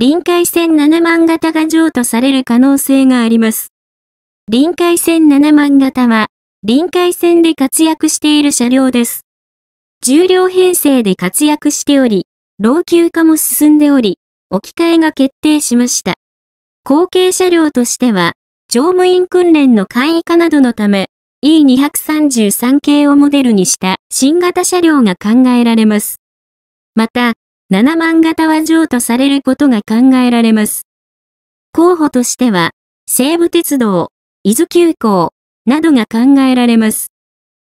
臨海線7万型が譲渡される可能性があります。臨海線7万型は、臨海線で活躍している車両です。重量編成で活躍しており、老朽化も進んでおり、置き換えが決定しました。後継車両としては、乗務員訓練の簡易化などのため、E233 系をモデルにした新型車両が考えられます。また、7万型は譲渡されることが考えられます。候補としては、西武鉄道、伊豆急行、などが考えられます。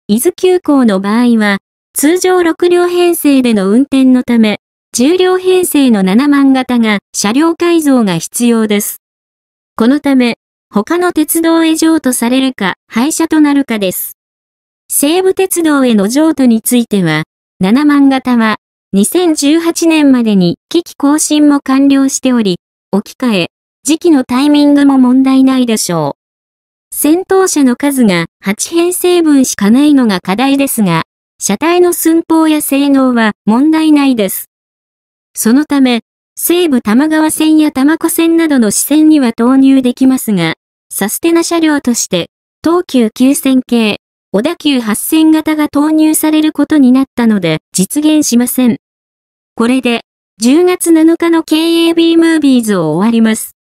伊豆急行の場合は、通常6両編成での運転のため、10両編成の7万型が車両改造が必要です。このため、他の鉄道へ譲渡されるか廃車となるかです。西武鉄道への譲渡については、7万型は2018年までに機器更新も完了しており、置き換え、時期のタイミングも問題ないでしょう。戦闘車の数が8編成分しかないのが課題ですが、車体の寸法や性能は問題ないです。そのため、西武玉川線や玉子線などの支線には投入できますが、サステナ車両として、東急9000系、小田急8000型が投入されることになったので実現しません。これで、10月7日の KAB ムービーズを終わります。